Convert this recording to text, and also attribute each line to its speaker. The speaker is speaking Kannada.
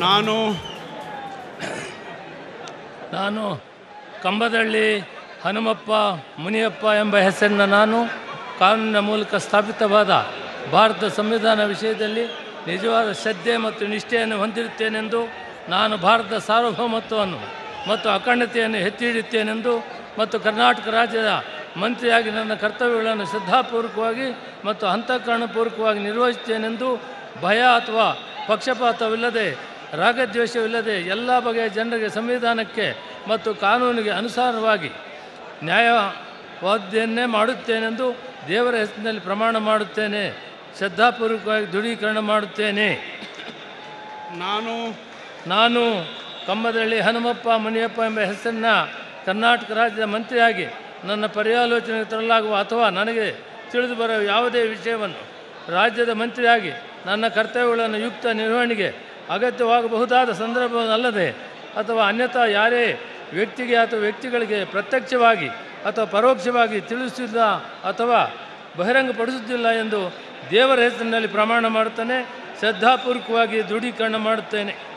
Speaker 1: ನಾನು
Speaker 2: ನಾನು ಕಂಬದಳ್ಳಿ ಹನುಮಪ್ಪ, ಮುನಿಯಪ್ಪ ಎಂಬ ಹೆಸರಿನ ನಾನು ಕಾನೂನಿನ ಮೂಲಕ ಸ್ಥಾಪಿತವಾದ ಭಾರತ ಸಂವಿಧಾನ ವಿಷಯದಲ್ಲಿ ನಿಜವಾದ ಶ್ರದ್ಧೆ ಮತ್ತು ನಿಷ್ಠೆಯನ್ನು ಹೊಂದಿರುತ್ತೇನೆಂದು ನಾನು ಭಾರತದ ಸಾರ್ವಭೌಮತ್ವವನ್ನು ಮತ್ತು ಅಖಂಡತೆಯನ್ನು ಎತ್ತಿ ಹಿಡಿಯುತ್ತೇನೆಂದು ಮತ್ತು ಕರ್ನಾಟಕ ರಾಜ್ಯದ ಮಂತ್ರಿಯಾಗಿ ನನ್ನ ಕರ್ತವ್ಯಗಳನ್ನು ಶ್ರದ್ಧಾಪೂರ್ವಕವಾಗಿ ಮತ್ತು ಅಂತಃಕರಣಪೂರ್ವಕವಾಗಿ ನಿರ್ವಹಿಸುತ್ತೇನೆಂದು ಭಯ ಅಥವಾ ಪಕ್ಷಪಾತವಿಲ್ಲದೆ ರಾಗದ್ವೇಷವಿಲ್ಲದೆ ಎಲ್ಲ ಬಗೆಯ ಜನರಿಗೆ ಸಂವಿಧಾನಕ್ಕೆ ಮತ್ತು ಕಾನೂನಿಗೆ ಅನುಸಾರವಾಗಿ ನ್ಯಾಯವಾದ್ಯನ್ನೇ ಮಾಡುತ್ತೇನೆಂದು ದೇವರ ಹೆಸರಿನಲ್ಲಿ ಪ್ರಮಾಣ ಮಾಡುತ್ತೇನೆ. ಶ್ರದ್ಧಾಪೂರ್ವಕವಾಗಿ ದೃಢೀಕರಣ ಮಾಡುತ್ತೇನೆ.
Speaker 1: ನಾನು
Speaker 2: ನಾನು ಕಂಬದಳ್ಳಿ ಹನುಮಪ್ಪ ಮುನಿಯಪ್ಪ ಎಂಬ ಹೆಸರನ್ನ ಕರ್ನಾಟಕ ರಾಜ್ಯದ ಮಂತ್ರಿಯಾಗಿ ನನ್ನ ಪರ್ಯಾಲೋಚನೆಗೆ ತರಲಾಗುವ ಅಥವಾ ನನಗೆ ತಿಳಿದು ಬರುವ ಯಾವುದೇ ವಿಷಯವನ್ನು ರಾಜ್ಯದ ಮಂತ್ರಿಯಾಗಿ ನನ್ನ ಕರ್ತವ್ಯಗಳನ್ನು ಯುಕ್ತ ನಿರ್ವಹಣೆಗೆ ಅಗತ್ಯವಾಗಬಹುದಾದ ಸಂದರ್ಭವಲ್ಲದೆ ಅಥವಾ ಅನ್ಯಥಾ ಯಾರೇ ವ್ಯಕ್ತಿಗೆ ಅಥವಾ ವ್ಯಕ್ತಿಗಳಿಗೆ ಪ್ರತ್ಯಕ್ಷವಾಗಿ ಅಥವಾ ಪರೋಕ್ಷವಾಗಿ ತಿಳಿಸುತ್ತಿಲ್ಲ ಅಥವಾ ಬಹಿರಂಗಪಡಿಸುತ್ತಿಲ್ಲ ಎಂದು ದೇವರ ಹೆಸರಿನಲ್ಲಿ ಪ್ರಮಾಣ ಮಾಡುತ್ತೇನೆ ಶ್ರದ್ಧಾಪೂರ್ವಕವಾಗಿ ದೃಢೀಕರಣ ಮಾಡುತ್ತೇನೆ